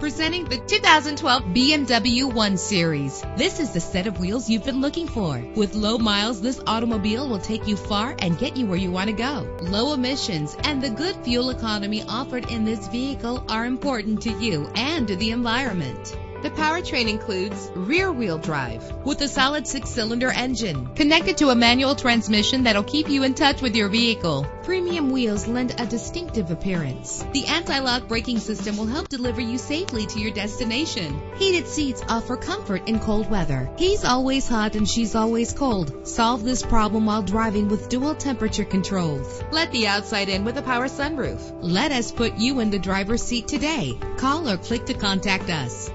Presenting the 2012 BMW 1 Series. This is the set of wheels you've been looking for. With low miles, this automobile will take you far and get you where you want to go. Low emissions and the good fuel economy offered in this vehicle are important to you and to the environment. The powertrain includes rear-wheel drive with a solid six-cylinder engine connected to a manual transmission that'll keep you in touch with your vehicle. Premium wheels lend a distinctive appearance. The anti-lock braking system will help deliver you safely to your destination. Heated seats offer comfort in cold weather. He's always hot and she's always cold. Solve this problem while driving with dual temperature controls. Let the outside in with a power sunroof. Let us put you in the driver's seat today. Call or click to contact us.